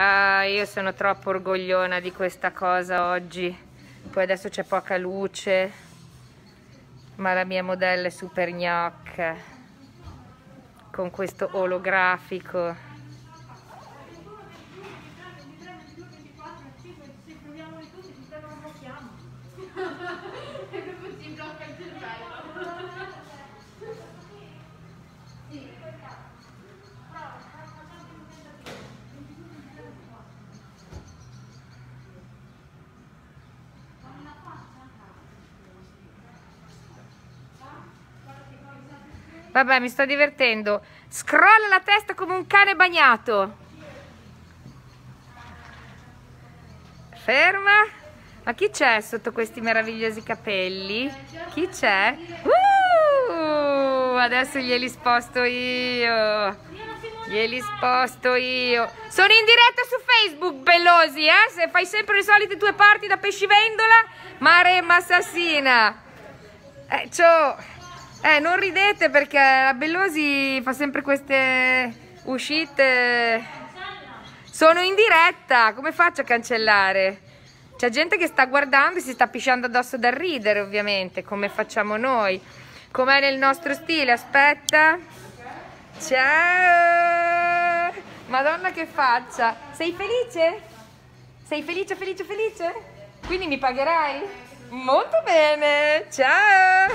Ah, io sono troppo orgogliona di questa cosa oggi. Poi adesso c'è poca luce, ma la mia modella è super gnocca con questo olografico. Vabbè, mi sto divertendo. Scrolla la testa come un cane bagnato. Ferma. Ma chi c'è sotto questi meravigliosi capelli? Chi c'è? Uh, adesso glieli sposto io. Glieli sposto io. Sono in diretta su Facebook, bellosi, eh? Se fai sempre le solite tue parti da pescivendola, maremma assassina. Eh, ciao. Eh, non ridete perché la Bellosi fa sempre queste uscite. Sono in diretta, come faccio a cancellare? C'è gente che sta guardando e si sta pisciando addosso dal ridere, ovviamente, come facciamo noi. Com'è nel nostro stile, aspetta. Ciao! Madonna che faccia! Sei felice? Sei felice, felice, felice? Quindi mi pagherai? Molto bene! Ciao!